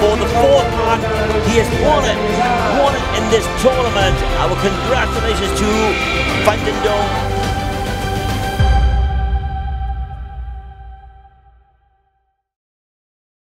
for the fourth time. He has won it, won it in this tournament. Our congratulations to Van